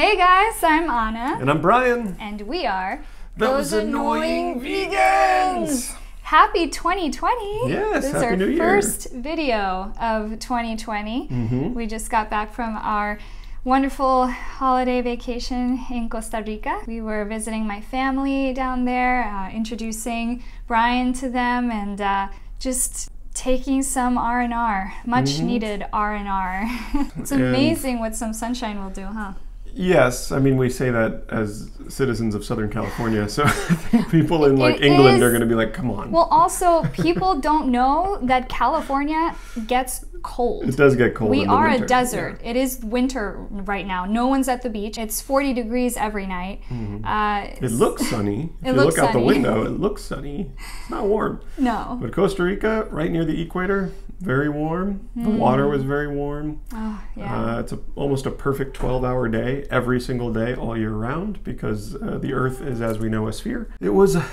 Hey guys, I'm Anna, And I'm Brian. and we are Those Annoying Vegans. Happy 2020! Yes, this is our first video of 2020. We just got back from our wonderful holiday vacation in Costa Rica. We were visiting my family down there, uh, introducing Brian to them, and uh, just taking some R&R, much needed R&R. it's And- amazing what some sunshine will do, huh? Yes, I mean we say that as citizens of Southern California, so people in like It England is- are going to be like, "Come on." Well, also, people don't know that California gets cold. it does get cold. We are a winter, desert. It is winter right now. No one's at the beach. It's 40 degrees every night. Uh. It looks sunny. If It you look out sunny. the window, it looks sunny. It's not warm. no. But Costa Rica, right near the equator, very warm. The water was very warm. Oh, yeah. Uh, it's a, almost a perfect 12 hour day every single day all year round because uh, the earth is as we know a sphere it was a,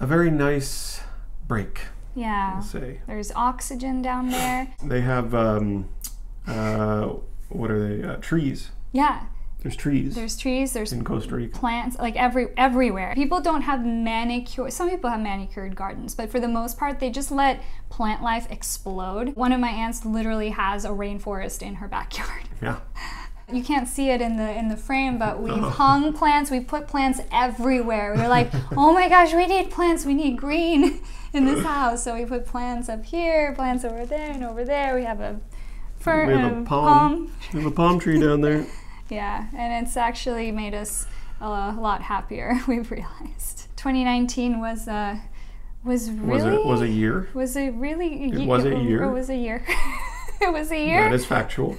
a very nice break yeah. say There's oxygen down there. they have um, uh, what are they uh, trees Yeah. there's trees There's trees. There's in costa rica plants like every everywhere. People don't have manicure. Some people have manicured gardens, but for the most part, they just let plant life explode. One of my aunts literally has a rainforest in her backyard. yeah You can't see it in the in the frame, but we've hung plants. We've put plants everywhere. We're like, oh my gosh, we need plants. We need green in this house. So we put plants up here, plants over there, and over there. We have a fern, we have uh, a palm we have a palm tree down there Yeah, and it's actually made us a lot happier. We've realized 2019 was uh was was really it was a year was a really It was a year? It was a year. it was a year. that is factual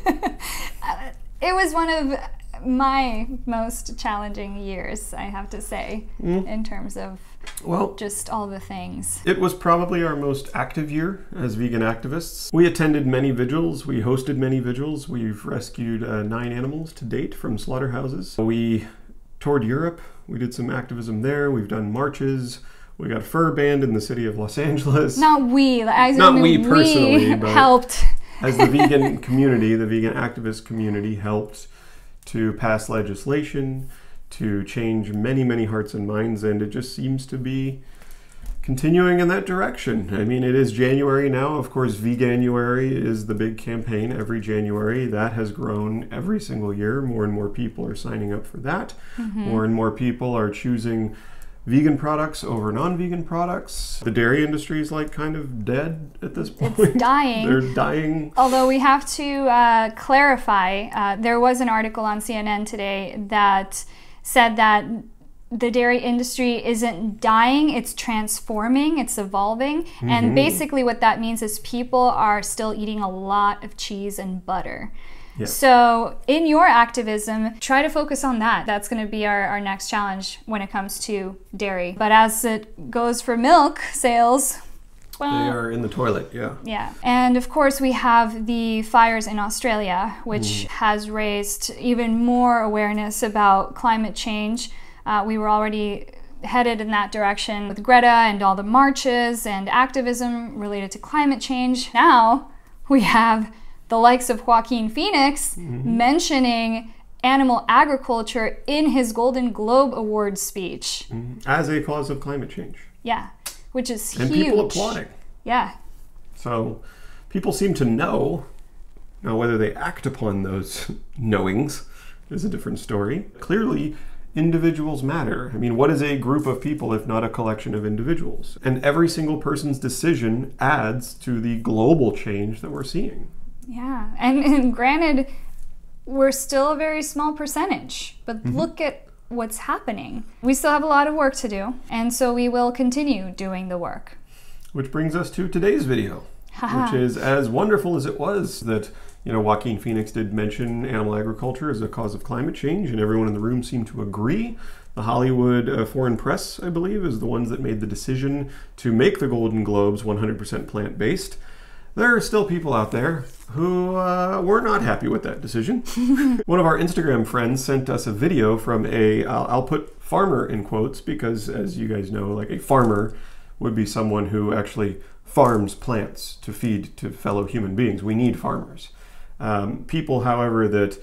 It was one of my most challenging years, I have to say, Mm. in terms of well just all the things. It was probably our most active year as vegan activists. We attended many vigils, we hosted many vigils, we've rescued uh, nine animals to date from slaughterhouses. We toured Europe, we did some activism there, we've done marches, we got fur banned in the city of Los Angeles. Not we, I Not mean, we personally, but- helped. As the vegan community, the vegan activist community helped to pass legislation, to change many, many hearts and minds, and it just seems to be continuing in that direction. I mean, it is January now. Of course, Veganuary is the big campaign every January. That has grown every single year. More and more people are signing up for that. Mm-hmm. More and more people are choosing vegan products over non-vegan products. The dairy industry is like kind of dead at this point. It's dying. They're dying. Although we have to uh, clarify, uh, there was an article on CNN today that said that the dairy industry isn't dying, it's transforming, it's evolving. And basically, what that means is people are still eating a lot of cheese and butter. Yeah. So, in your activism, try to focus on that. That's going to be our, our next challenge when it comes to dairy. But as it goes for milk sales, They are in the toilet, yeah. yeah. And of course, we have the fires in Australia, which has raised even more awareness about climate change. Uh, we were already headed in that direction with Greta and all the marches and activism related to climate change. Now we have the likes of Joaquin Phoenix mm-hmm. mentioning animal agriculture in his Golden Globe Awards speech. Mm-hmm. As a cause of climate change. Yeah, which is And huge. people applauding. Yeah, So people seem to know. Now, whether they act upon those knowings is a different story. Clearly, individuals matter. I mean, what is a group of people if not a collection of individuals? And every single person's decision adds to the global change that we're seeing. Yeah, and, and granted, we're still a very small percentage, but look at what's happening. We still have a lot of work to do, and so we will continue doing the work. Which brings us to today's video, which is as wonderful as it was that you know Joaquin Phoenix did mention animal agriculture as a cause of climate change, and everyone in the room seemed to agree. The Hollywood uh, Foreign Press, I believe, is the ones that made the decision to make the Golden Globes 100% plant-based. There are still people out there who uh, were not happy with that decision. One of our Instagram friends sent us a video from a, I'll, I'll put farmer in quotes because, as you guys know, like a farmer would be someone who actually farms plants to feed to fellow human beings. We need farmers. Um, people, however, that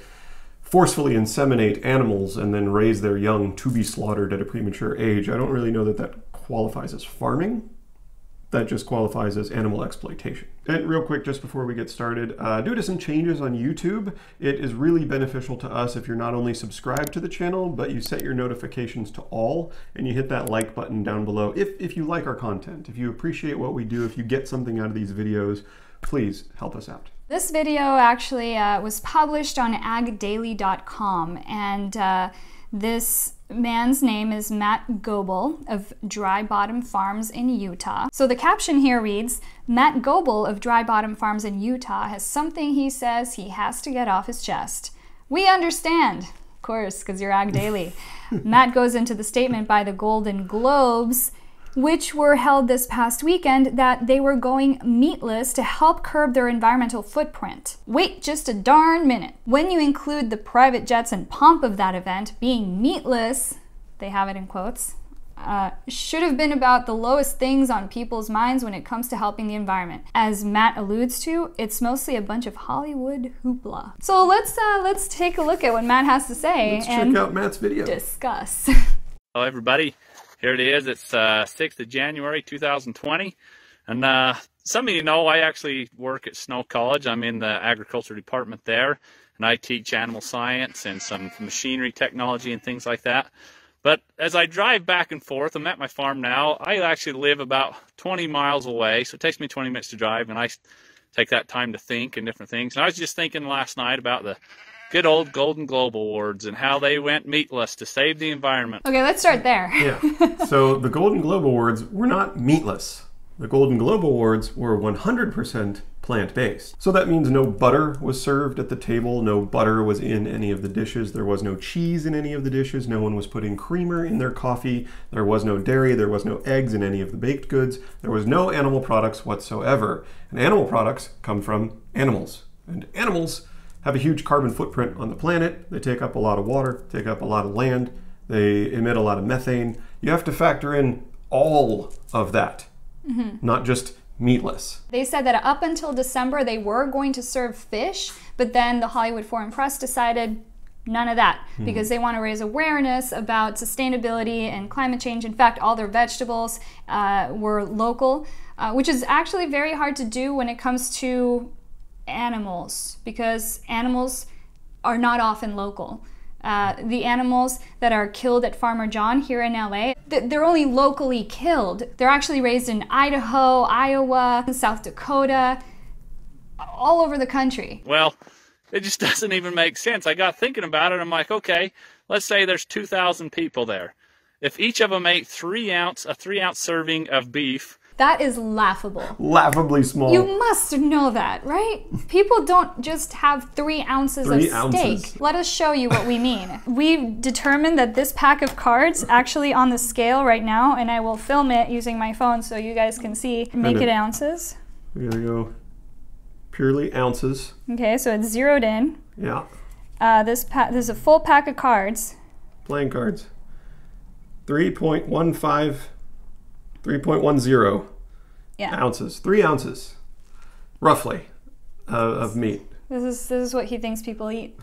forcefully inseminate animals and then raise their young to be slaughtered at a premature age. I don't really know that that qualifies as farming. That just qualifies as animal exploitation. And real quick, just before we get started, uh, due to some changes on YouTube, it is really beneficial to us if you're not only subscribed to the channel, but you set your notifications to all and you hit that like button down below if, if you like our content, if you appreciate what we do, if you get something out of these videos, please help us out. This video actually uh, was published on agdaily.com, and uh, this man's name is Matt Goble of Dry Bottom Farms in Utah. So the caption here reads Matt Goble of Dry Bottom Farms in Utah has something he says he has to get off his chest. We understand. Of course, because you're Ag Daily. Matt goes into the statement by the Golden Globes which were held this past weekend, that they were going meatless to help curb their environmental footprint. Wait just a darn minute. When you include the private jets and pomp of that event being meatless, they have it in quotes, uh, should have been about the lowest things on people's minds when it comes to helping the environment. As Matt alludes to, it's mostly a bunch of Hollywood hoopla. So let's uh, let's take a look at what Matt has to say Let's and check out Matt's video. discuss. Hello, everybody. Here it is. It's uh, 6th of January 2020. And uh, some of you know I actually work at Snow College. I'm in the agriculture department there, and I teach animal science and some machinery technology and things like that. But as I drive back and forth, I'm at my farm now. I actually live about 20 miles away, so it takes me 20 minutes to drive, and I take that time to think and different things. And I was just thinking last night about the good old Golden Globe Awards and how they went meatless to save the environment. okay, let's start there. Yeah. So the Golden Globe Awards were not meatless. The Golden Globe Awards were 100% plant based. So that means no butter was served at the table, no butter was in any of the dishes, there was no cheese in any of the dishes, no one was putting creamer in their coffee, there was no dairy, there was no eggs in any of the baked goods, there was no animal products whatsoever. And animal products come from animals. And animals have a huge carbon footprint on the planet. They take up a lot of water, take up a lot of land, they emit a lot of methane. You have to factor in all of that, not just meatless. They said that up until December they were going to serve fish, but then the Hollywood Foreign Press decided none of that because they want to raise awareness about sustainability and climate change. In fact, all their vegetables uh, were local, uh, which is actually very hard to do when it comes to animals because animals are not often local. Uh, the animals that are killed at Farmer John here in LA, they're only locally killed. They're actually raised in Idaho, Iowa, South Dakota, all over the country. Well, it just doesn't even make sense. I got thinking about it. I'm like, okay, let's say there's 2,000 people there. If each of them ate three ounce, a three ounce serving of beef, That is laughable. Laughably small. You must know that, right? People don't just have three ounces Three of ounces. steak. Let us show you what we mean. We've determined that this pack of cards, actually on the scale right now, and I will film it using my phone so you guys can see, make it ounces. Here we go. Purely ounces. Okay, so it's zeroed in. Yeah. Uh, this this is a full pack of cards. Playing cards. 3.15, 3.10 Yeah. ounces. Three ounces, roughly, uh, of meat. This is this is what he thinks people eat.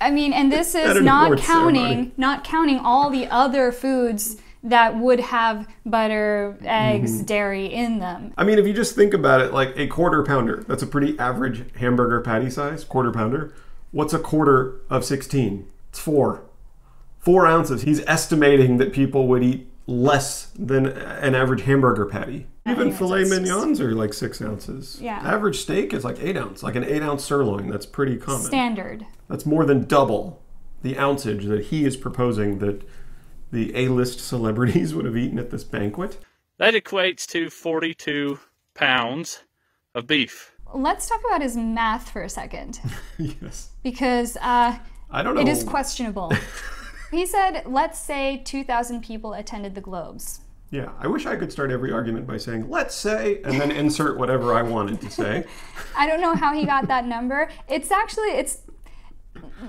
I mean, and this is not counting ceremony. not counting all the other foods that would have butter, eggs, Mm-hmm. dairy in them. I mean, if you just think about it, like a quarter pounder, that's a pretty average hamburger patty size, quarter pounder. What's a quarter of 16? It's four. Four ounces. He's estimating that people would eat less than an average hamburger patty. Even filet it's mignons are like six ounces. Yeah. Average steak is like eight ounce, like an eight ounce sirloin. That's pretty common. Standard. That's more than double the ounceage that he is proposing that the A-list celebrities would have eaten at this banquet. that equates to 42 pounds of beef. Let's talk about his math for a second yes. because uh, I don't know. it is questionable. he said, let's say 2,000 people attended the Globes. Yeah, I wish I could start every argument by saying, let's say, and then insert whatever I wanted to say. I don't know how he got that number. It's actually it's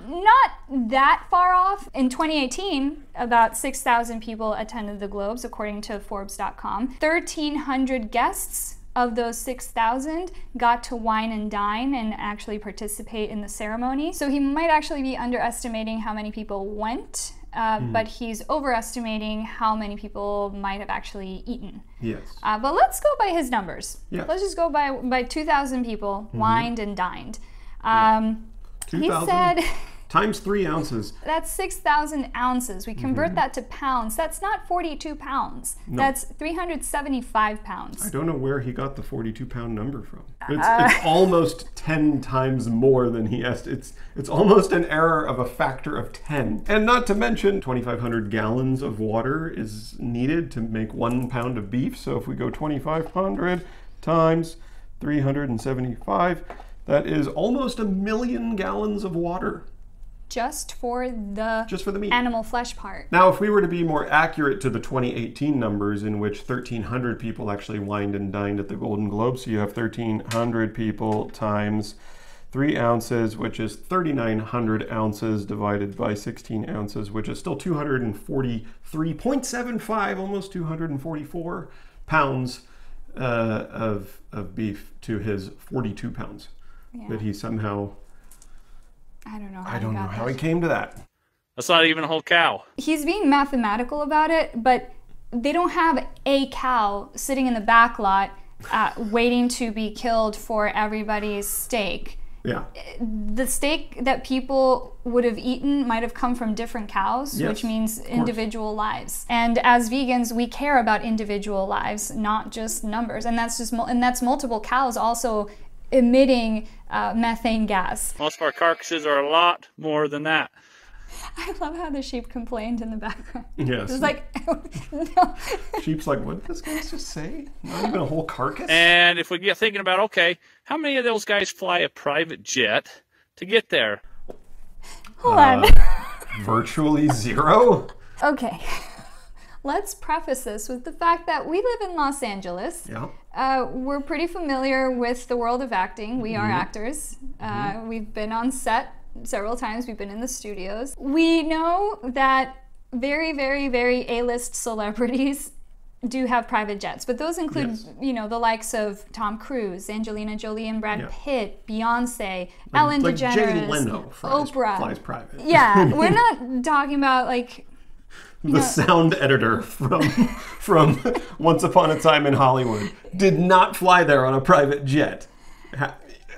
not that far off. In 2018, about 6,000 people attended the Globes, according to Forbes.com. 1,300 guests of those 6,000 got to wine and dine and actually participate in the ceremony. So he might actually be underestimating how many people went, uh, Hmm. but he's overestimating how many people might have actually eaten. Yes. Uh, but let's go by his numbers. Yeah. Let's just go by by 2,000 people wined and dined. Um, He said times three ounces. that's 6,000 ounces. We convert Mm-hmm. that to pounds. That's not 42 pounds. That's 375 pounds. I don't know where he got the 42 pound number from. It's, Uh. it's almost 10 times more than he asked. It's it's almost an error of a factor of 10. And not to mention, 2,500 gallons of water is needed to make one pound of beef. So if we go 2,500 times 375, that is almost a million gallons of water Just for the just for the meat. animal flesh part. Now, if we were to be more accurate to the 2018 numbers, in which 1,300 people actually wined and dined at the Golden Globe, so you have 1,300 people times three ounces, which is 3,900 ounces divided by 16 ounces, which is still 243.75, almost 244 pounds uh, of, of beef to his 42 pounds that he somehow, I don't know. How I don't he know got how he came to that. That's not even a whole cow. He's being mathematical about it, but they don't have a cow sitting in the back lot uh, waiting to be killed for everybody's steak. Yeah. The steak that people would have eaten might have come from different cows, Yes, which means course. individual lives. And as vegans, we care about individual lives, not just numbers. And that's just mul- and that's multiple cows also emitting uh, methane gas. Most of our carcasses are a lot more than that. I love how the sheep complained in the background. Yes. It's like, no. Sheep's like, what did this guy just say? Not even a whole carcass? And if we get thinking about, okay, how many of those guys fly a private jet to get there? Hold on. Virtually zero? Okay. Let's preface this with the fact that we live in Los Angeles. Yeah. Uh, we're pretty familiar with the world of acting. We Mm-hmm. are actors. Uh, we've been on set several times, we've been in the studios. We know that very, very, very A list celebrities do have private jets, but those include, Yes. you know, the likes of Tom Cruise, Angelina Jolie and Brad Yeah. Pitt, Beyonce, Ellen like DeGeneres, Jay Leno flies, Oprah. flies private. Yeah, we're not talking about like The sound editor from from Once Upon a Time in Hollywood did not fly there on a private jet.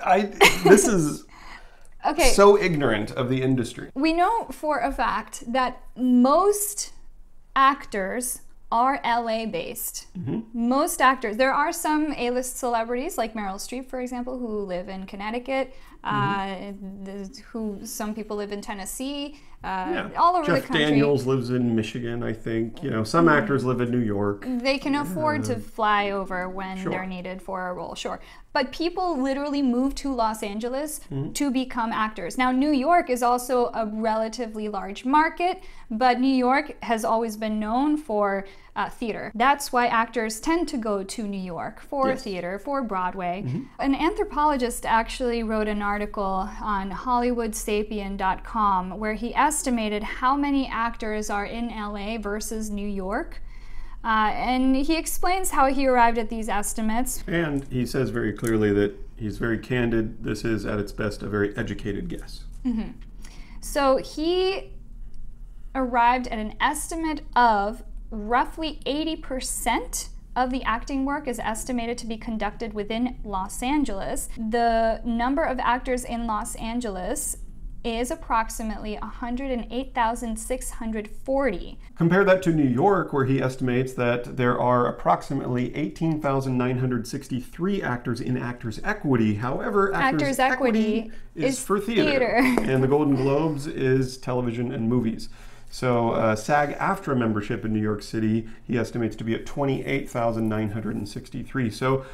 I this is okay. so ignorant of the industry. We know for a fact that most actors are LA based. Mm-hmm. Most actors. There are some A list celebrities, like Meryl Streep, for example, who live in Connecticut, uh, the, who some people live in Tennessee, uh, Yeah. all over Jeff the country. Daniels lives in Michigan, I think. You know, some actors live in New York. They can afford to fly over when Sure. they're needed for a role, sure. But people literally move to Los Angeles to become actors. Now, New York is also a relatively large market, but New York has always been known for uh, theater. That's why actors tend to go to New York for Yes. theater, for Broadway. An anthropologist actually wrote an article on HollywoodSapien.com where he estimated how many actors are in LA versus New York. Uh, and he explains how he arrived at these estimates. And he says very clearly that he's very candid. This is, at its best, a very educated guess. So he arrived at an estimate of roughly 80% of the acting work is estimated to be conducted within Los Angeles. The number of actors in Los Angeles is approximately 108,640. Compare that to New York, where he estimates that there are approximately 18,963 actors in Actors Equity. However, Actors Equity is, is for theater, theater. and the Golden Globes is television and movies. So, uh, SAG AFTRA membership in New York City, he estimates to be at 28,963. So,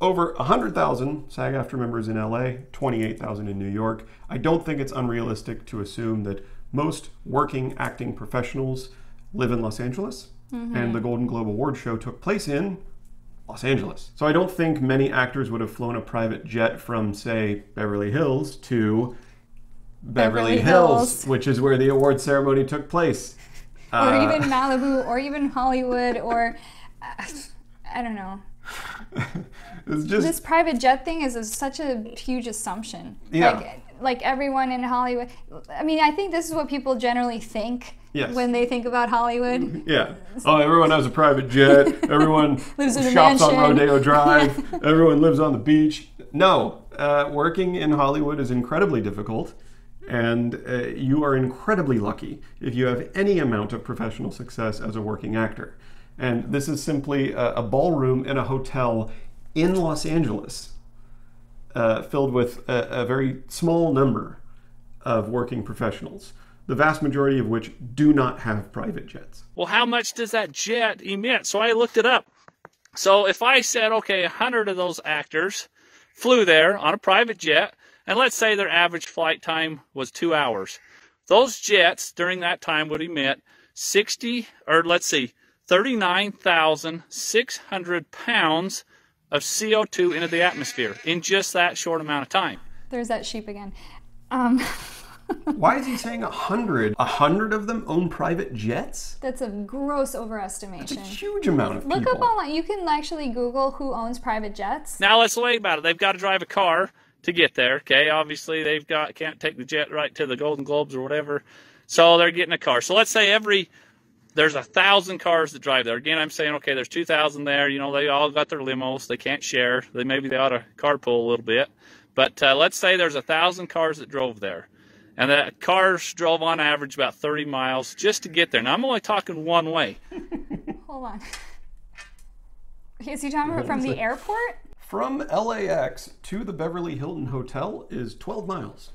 over 100,000 SAG AFTRA members in LA, 28,000 in New York. I don't think it's unrealistic to assume that most working acting professionals live in Los Angeles, and the Golden Globe Award show took place in Los Angeles. So I don't think many actors would have flown a private jet from, say, Beverly Hills to Beverly, Beverly Hills, Hills. which is where the award ceremony took place. Or Uh, even Malibu, or even Hollywood, or uh, I don't know. just this private jet thing is a, such a huge assumption. Yeah. Like, like everyone in Hollywood. I mean, I think this is what people generally think Yes. when they think about Hollywood. yeah. Oh, everyone has a private jet. Everyone Lives in a shops on. Rodeo Drive. everyone lives on the beach. No, uh, working in Hollywood is incredibly difficult, and uh, you are incredibly lucky if you have any amount of professional success as a working actor. And this is simply a, a ballroom in a hotel in Los Angeles, uh, filled with a, a very small number of working professionals, the vast majority of which do not have private jets. Well, how much does that jet emit? So I looked it up. So if I said, okay, 100 of those actors flew there on a private jet, and let's say their average flight time was two hours, those jets during that time would emit 60, or let's see, 39,600 pounds of CO2 into the atmosphere in just that short amount of time. There's that sheep again. Um, Why is he saying a hundred? A hundred of them own private jets? that's a gross It's a overestimation. huge amount of Look people. up online. You can actually Google who owns private jets. Now let's think about it. They've got to drive a car to get there. Okay, obviously they've got can't take the jet right to the Golden Globes or whatever, so they're getting a car. So let's say every there's a thousand cars that drive there. Again, I'm saying okay, there's two thousand there. You know, they all got their limos. They can't share. They maybe they ought to carpool a little bit. But uh, let's say there's a thousand cars that drove there, and the cars drove on average about 30 miles just to get there. Now I'm only talking one way. Hold on. Is he talking about from the airport? From LAX to the Beverly Hilton Hotel is 12 miles.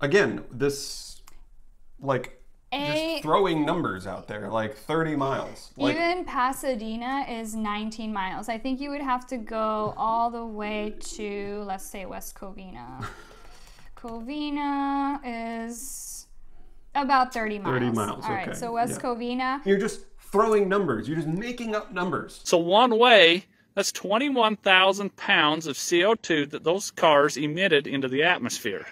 Again, this, like, A just throwing numbers out there, like 30 miles. Like, even Pasadena is 19 miles. I think you would have to go all the way to let's say West Covina. Covina is about 30 miles. 30 miles, All right, okay, so West yeah. Covina. you're just throwing numbers. You're just making up numbers. So one way, that's 21,000 pounds of CO2 that those cars emitted into the atmosphere.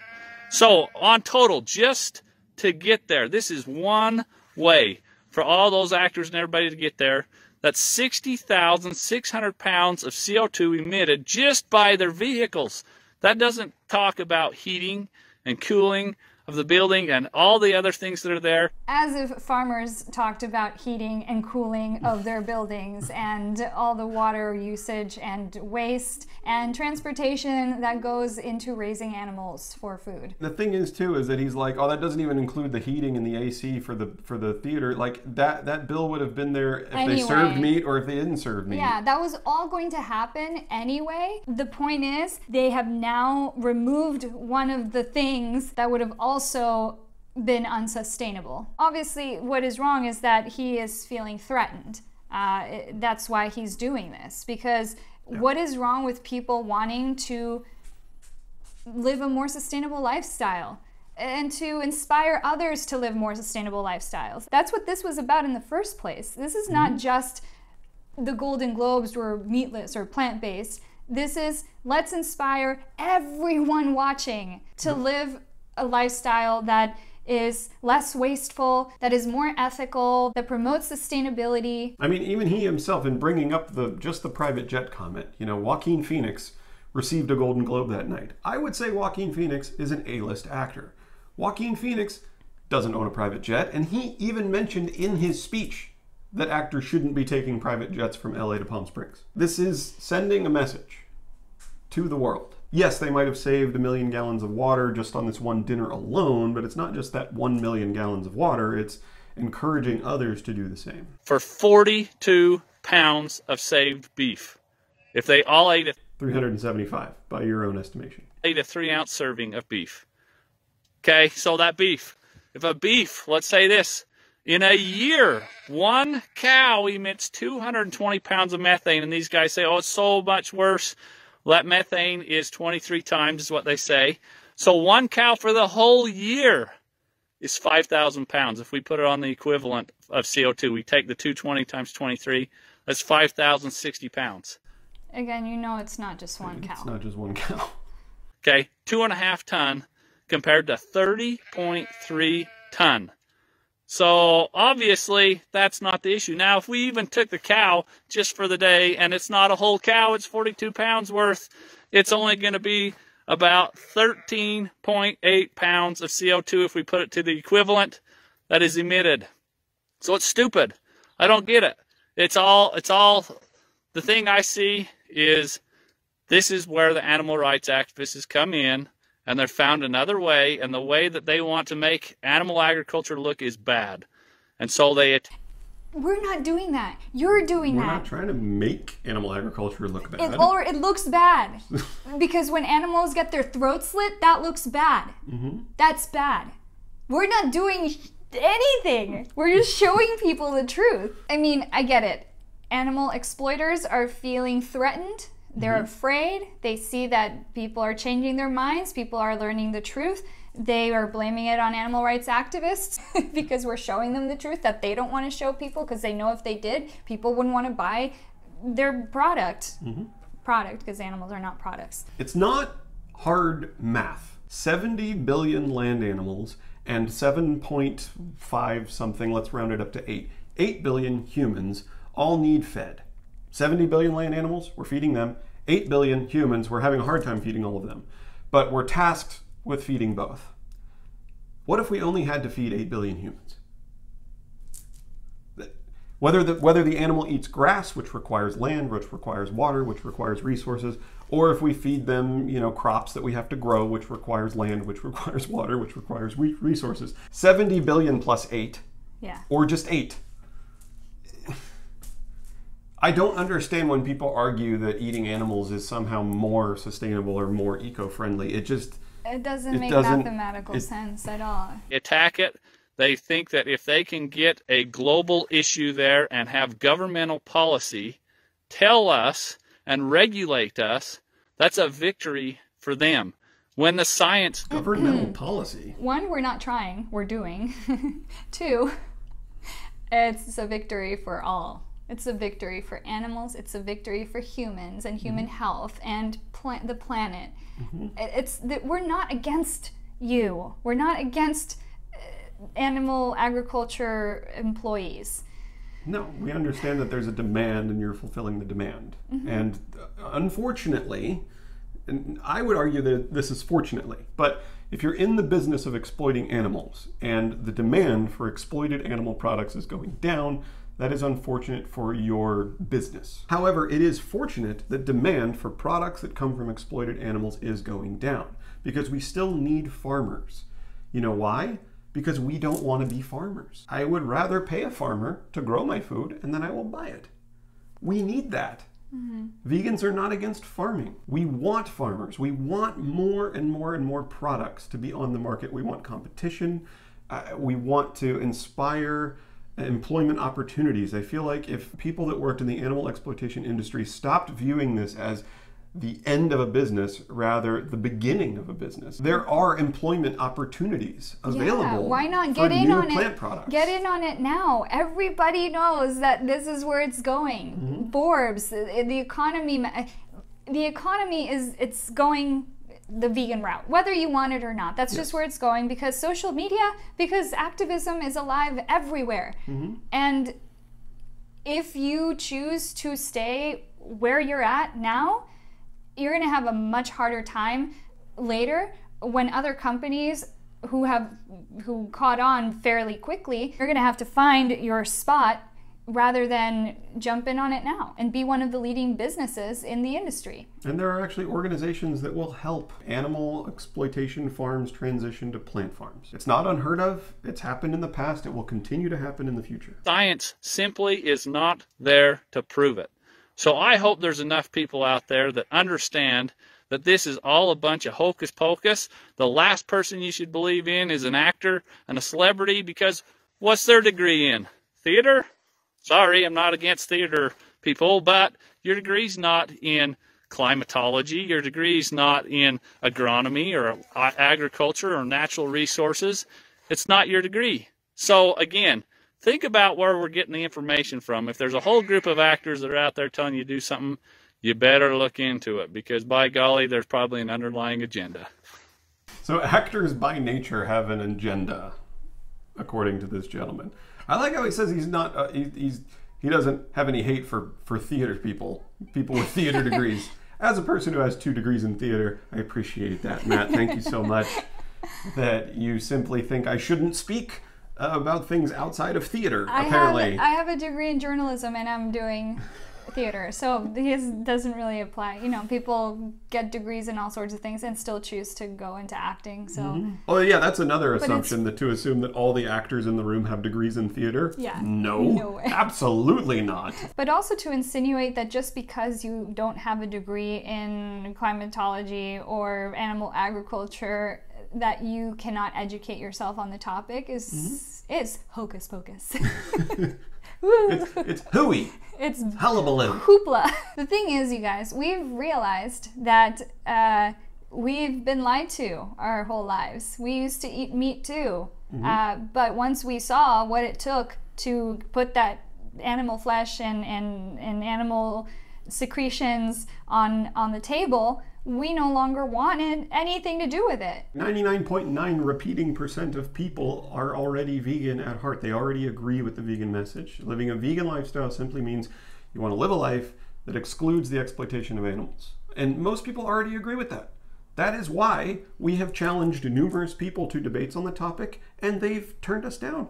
So on total, just to get there, this is one way for all those actors and everybody to get there. That's 60,600 pounds of CO2 emitted just by their vehicles. That doesn't talk about heating and cooling of the building and all the other things that are there. As if farmers talked about heating and cooling of their buildings and all the water usage and waste and transportation that goes into raising animals for food. The thing is too is that he's like, oh, that doesn't even include the heating and the AC for the for the theater. Like that that bill would have been there if they served meat or if they didn't serve meat. Yeah, that was all going to happen anyway. The point is, they have now removed one of the things that would have also been unsustainable. Obviously, what is wrong is that he is feeling threatened. Uh, it- that's why he's doing this. Because what is wrong with people wanting to live a more sustainable lifestyle? and to inspire others to live more sustainable lifestyles. That's what this was about in the first place. This is not just the Golden Globes were meatless or plant based. This is let's inspire everyone watching to live a lifestyle that is less wasteful, that is more ethical, that promotes sustainability. I mean, even he himself, in bringing up the just the private jet comment, you know, Joaquin Phoenix received a Golden Globe that night. I would say Joaquin Phoenix is an A-list actor. Joaquin Phoenix doesn't own a private jet, and he even mentioned in his speech that actors shouldn't be taking private jets from LA to Palm Springs. This is sending a message to the world. Yes, they might have saved a million gallons of water just on this one dinner alone, but it's not just that one million gallons of water, it's encouraging others to do the same. For 42 pounds of saved beef. If they all ate a 375 by your own estimation. ate a three ounce serving of beef. Okay, so that beef. If a beef, let's say this, in a year, one cow emits 220 pounds of methane, and these guys say, oh, it's so much worse. Well, that methane is 23 times, is what they say. So one cow for the whole year is 5,000 pounds. If we put it on the equivalent of CO2, we take the 220 times 23, that's 5,060 pounds. Again, you know it's not just one cow. It's not just one cow. Okay, two and a half ton compared to 30.3 ton. So obviously that's not the issue. Now, if we even took the cow just for the day and it's not a whole cow, it's 42 pounds worth, it's only going to be about 13.8 pounds of CO2 if we put it to the equivalent that is emitted. So it's stupid. I don't get it. It's all, it's all, the thing I see is this is where the animal rights activists come in and they've found another way, and the way that they want to make animal agriculture look is bad. And so they. We're not doing that. You're doing that. We're not trying to make animal agriculture look bad. It, or it looks bad because when animals get their throat slit, that looks bad. Mm-hmm. That's bad. We're not doing anything. We're just showing people the truth. I mean, I get it. Animal exploiters are feeling threatened. They're mm-hmm. afraid. They see that people are changing their minds. People are learning the truth. They are blaming it on animal rights activists because we're showing them the truth that they don't want to show people because they know if they did, people wouldn't want to buy their product. Mm-hmm. Product because animals are not products. It's not hard math. 70 billion land animals and 7.5 something, let's round it up to 8. 8 billion humans all need fed. 70 billion land animals, we're feeding them. 8 billion humans, we're having a hard time feeding all of them. But we're tasked with feeding both. What if we only had to feed 8 billion humans? Whether the, whether the animal eats grass, which requires land, which requires water, which requires resources, or if we feed them, you know, crops that we have to grow, which requires land, which requires water, which requires resources. 70 billion plus 8, Yeah. or just 8. I don't understand when people argue that eating animals is somehow more sustainable or more eco-friendly. It just It doesn't It make doesn't- mathematical it- sense at all. attack it. They think that if they can get a global issue there and have governmental policy tell us and regulate us, that's a victory for them. When the science governmental policy. One, we're not trying, we're doing. Two, it's a victory for all. It's a victory for animals, it's a victory for humans and human health and pla- the planet. It- It's that we're not against you. We're not against uh, animal agriculture employees. No, we understand that there's a demand and you're fulfilling the demand. And uh, unfortunately, and I would argue that this is fortunately, but if you're in the business of exploiting animals and the demand for exploited animal products is going down, that is unfortunate for your business. However, it is fortunate that demand for products that come from exploited animals is going down because we still need farmers. You know why? Because we don't want to be farmers. I would rather pay a farmer to grow my food and then I will buy it. We need that. Vegans are not against farming. We want farmers. We want more and more and more products to be on the market. We want competition. Uh, we want to inspire employment opportunities. I feel like if people that worked in the animal exploitation industry stopped viewing this as the end of a business, rather the beginning of a business, there are employment opportunities available. Yeah, why not get in on plant it? products. Get in on it now. Everybody knows that this is where it's going. Mm-hmm. Forbes, the the economy, the economy is it's going the vegan route, whether you want it or not. That's just where it's going because social media, because activism is alive everywhere, Mm-hmm. and if you choose to stay where you're at now, you're going to have a much harder time later when other companies who have who caught on fairly quickly you're going to have to find your spot rather than jump in on it now and be one of the leading businesses in the industry And there are actually organizations that will help animal exploitation farms transition to plant farms. It's not unheard of. It's happened in the past. It will continue to happen in the future. science simply is not there to prove it. So I hope there's enough people out there that understand that this is all a bunch of hocus pocus. The last person you should believe in is an actor and a celebrity because what's their degree in? Theater? Sorry, I'm not against theater people, but your degree's not in climatology, your degree's not in agronomy or agriculture or natural resources. It's not your degree. So again, think about where we're getting the information from. If there's a whole group of actors that are out there telling you to do something, you better look into it because by golly, there's probably an underlying agenda. So actors by nature have an agenda, according to this gentleman. I like how he says he's not. Uh, he, he's he doesn't have any hate for for theater people, people with theater degrees. As a person who has two degrees in theater, I appreciate that, Matt. Thank you so much. That you simply think I shouldn't speak about things outside of theater. I apparently, have I have a degree in journalism and I'm doing theater, so his doesn't really apply. You know, people get degrees in all sorts of things and still choose to go into acting. So mm-hmm. Oh yeah, that's another it's- assumption that to assume that all the actors in the room have degrees in theater. Yeah. No. No way. Absolutely not. But also to insinuate that just because you don't have a degree in climatology or animal agriculture, that you cannot educate yourself on the topic is mm-hmm. is hocus pocus. It's it's hooey. It's Hullabaloo. hoopla. The thing is, you guys, we've realized that uh, we've been lied to our whole lives. We used to eat meat too, uh, but once we saw what it took to put that animal flesh and, and, and animal secretions on on the table, we no longer wanted anything to do with it. 99.9 repeating percent of people are already vegan at heart. They already agree with the vegan message. Living a vegan lifestyle simply means you want to live a life that excludes the exploitation of animals. And most people already agree with that. That is why we have challenged numerous people to debates on the topic, and they've turned us down.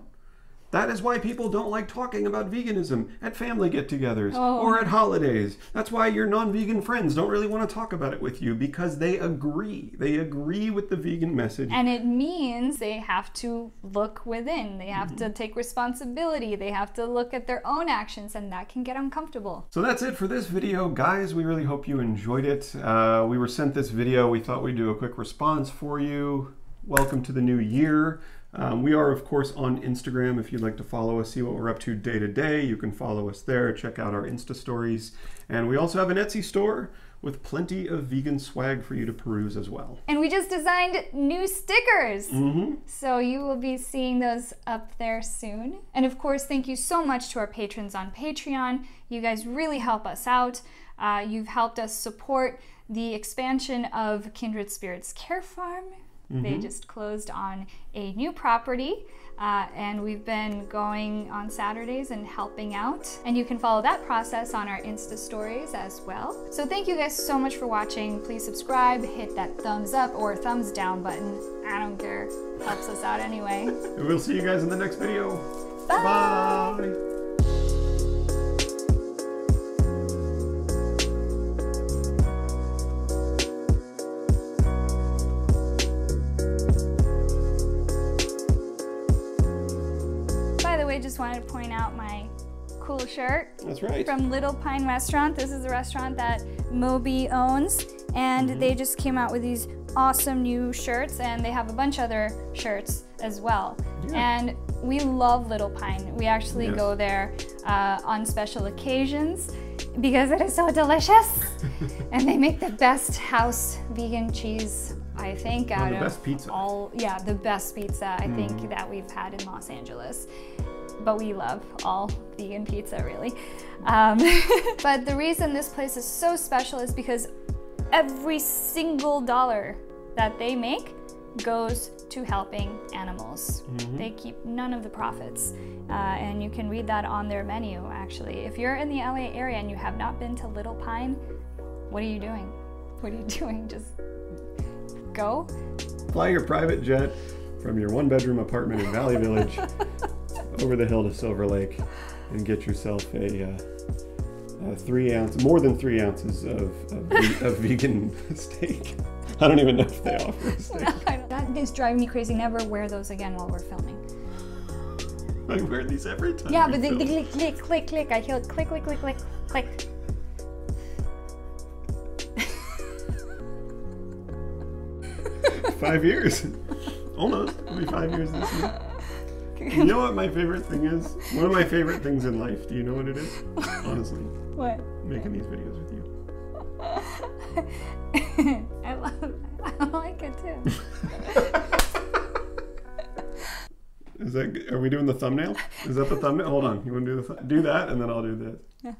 That is why people don't like talking about veganism at family get togethers Oh. or at holidays. That's why your non vegan friends don't really want to talk about it with you because they agree. They agree with the vegan message. And it means they have to look within. They have to take responsibility. They have to look at their own actions, and that can get uncomfortable. So that's it for this video, guys. We really hope you enjoyed it. Uh, we were sent this video. We thought we'd do a quick response for you. Welcome to the new year. Um, we are, of course, on Instagram. If you'd like to follow us, see what we're up to day to day, you can follow us there. Check out our Insta stories. And we also have an Etsy store with plenty of vegan swag for you to peruse as well. And we just designed new stickers. So you will be seeing those up there soon. And of course, thank you so much to our patrons on Patreon. You guys really help us out. Uh, you've helped us support the expansion of Kindred Spirits Care Farm. They just closed on a new property, uh, and we've been going on Saturdays and helping out. And you can follow that process on our Insta stories as well. So, thank you guys so much for watching. Please subscribe, hit that thumbs up or thumbs down button. I don't care, helps us out anyway. We'll see you guys in the next video. Bye. Bye. Shirt That's right. from Little Pine Restaurant. This is a restaurant that Moby owns, and they just came out with these awesome new shirts, and they have a bunch of other shirts as well. Yeah. And we love Little Pine. We actually Yes. go there uh, on special occasions because it is so delicious, and they make the best house vegan cheese. I think out the of best pizza. all, yeah, the best pizza I think that we've had in Los Angeles but we love all vegan pizza, really. Um, but the reason this place is so special is because every single dollar that they make goes to helping animals. They keep none of the profits. Uh, and you can read that on their menu, actually. If you're in the LA area and you have not been to Little Pine, what are you doing? What are you doing? Just go? Fly your private jet from your one bedroom apartment in Valley Village over the hill to Silver Lake and get yourself a, uh, a three ounce, more than three ounces of, of, of vegan steak. I don't even know if they offer steak. that is driving me crazy. Never wear those again while we're filming. I wear these every time. Yeah, but the, the click, click, click, click. I hear click, click, click, click, click. five years. Almost. It'll be five years this year. You know what my favorite thing is? One of my favorite things in life. Do you know what it is? Honestly, What? making these videos with you. I love. I like it too. Is that? Are we doing the thumbnail? Is that the thumbnail? Hold on. You want to do the th- do that, and then I'll do this. Yeah.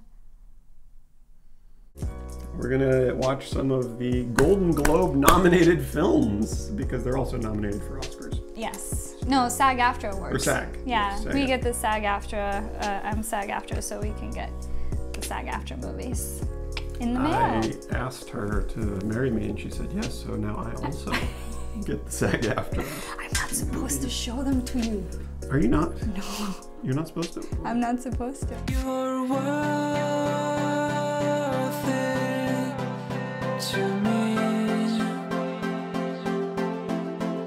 We're gonna watch some of the Golden Globe nominated films because they're also nominated for Oscars. Yes. No, SAG AFTRA awards. Or SAG. Yeah, SAG we get the SAG AFTRA. Uh, I'm SAG AFTRA, so we can get the SAG AFTRA movies in the mail. I asked her to marry me, and she said yes. So now I also get the SAG AFTRA. I'm not supposed to show them to you. Are you not? No. You're not supposed to. I'm not supposed to. You're worth it to me.